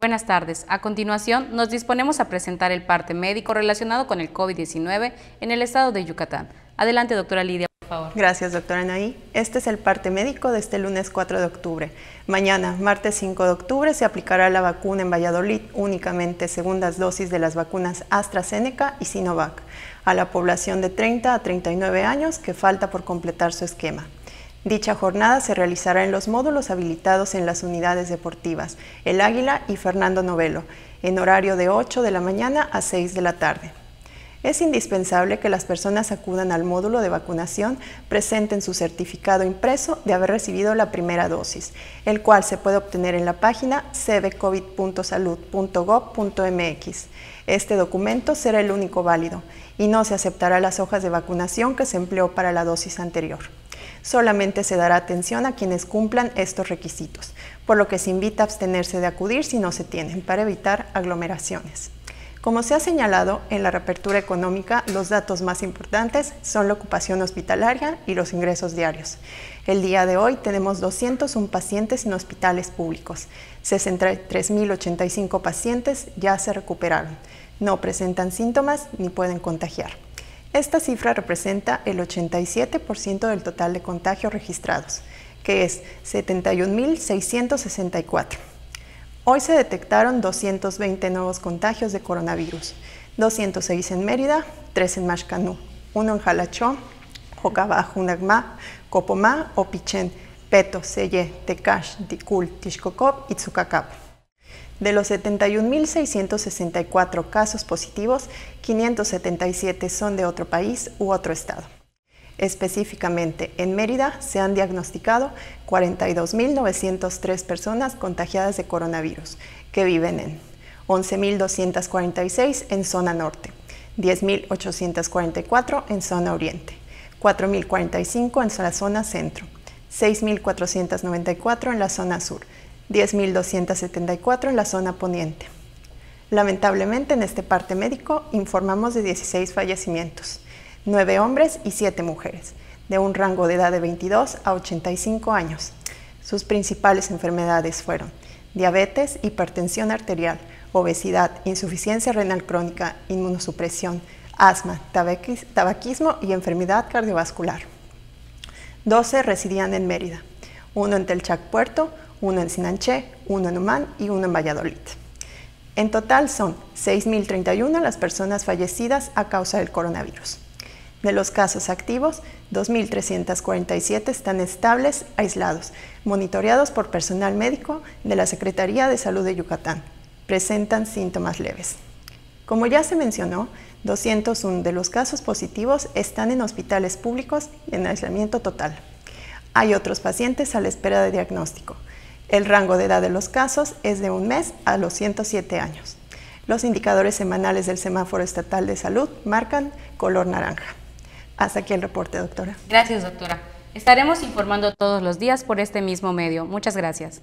Buenas tardes. A continuación, nos disponemos a presentar el parte médico relacionado con el COVID-19 en el estado de Yucatán. Adelante, doctora Lidia, por favor. Gracias, doctora Anaí. Este es el parte médico de este lunes 4 de octubre. Mañana, martes 5 de octubre, se aplicará la vacuna en Valladolid, únicamente segundas dosis de las vacunas AstraZeneca y Sinovac, a la población de 30 a 39 años que falta por completar su esquema. Dicha jornada se realizará en los módulos habilitados en las unidades deportivas El Águila y Fernando Novelo, en horario de 8 de la mañana a 6 de la tarde. Es indispensable que las personas acudan al módulo de vacunación, presenten su certificado impreso de haber recibido la primera dosis, el cual se puede obtener en la página cbcovid.salud.gov.mx. Este documento será el único válido y no se aceptará las hojas de vacunación que se empleó para la dosis anterior. Solamente se dará atención a quienes cumplan estos requisitos, por lo que se invita a abstenerse de acudir si no se tienen, para evitar aglomeraciones. Como se ha señalado en la reapertura económica, los datos más importantes son la ocupación hospitalaria y los ingresos diarios. El día de hoy tenemos 201 pacientes en hospitales públicos. 63.085 pacientes ya se recuperaron. No presentan síntomas ni pueden contagiar. Esta cifra representa el 87% del total de contagios registrados, que es 71.664. Hoy se detectaron 220 nuevos contagios de coronavirus, 206 en Mérida, 3 en Mashcanú, 1 en Jalachó, Jocaba, Junagma, Copomá, Opichen, Peto, Selle, Tecash, Tikul, Tishkokop y Tzucacap. De los 71.664 casos positivos, 577 son de otro país u otro estado. Específicamente, en Mérida se han diagnosticado 42.903 personas contagiadas de coronavirus, que viven en 11.246 en zona norte, 10.844 en zona oriente, 4.045 en la zona centro, 6.494 en la zona sur, 10.274 en la zona poniente. Lamentablemente en este parte médico informamos de 16 fallecimientos, 9 hombres y 7 mujeres, de un rango de edad de 22 a 85 años. Sus principales enfermedades fueron diabetes, hipertensión arterial, obesidad, insuficiencia renal crónica, inmunosupresión, asma, tabaquismo y enfermedad cardiovascular. 12 residían en Mérida, uno en Telchac Puerto, uno en Sinanché, uno en Humán y uno en Valladolid. En total son 6.031 las personas fallecidas a causa del coronavirus. De los casos activos, 2.347 están estables, aislados, monitoreados por personal médico de la Secretaría de Salud de Yucatán. Presentan síntomas leves. Como ya se mencionó, 201 de los casos positivos están en hospitales públicos y en aislamiento total. Hay otros pacientes a la espera de diagnóstico. El rango de edad de los casos es de un mes a los 107 años. Los indicadores semanales del semáforo estatal de salud marcan color naranja. Hasta aquí el reporte, doctora. Gracias, doctora. Estaremos informando todos los días por este mismo medio. Muchas gracias.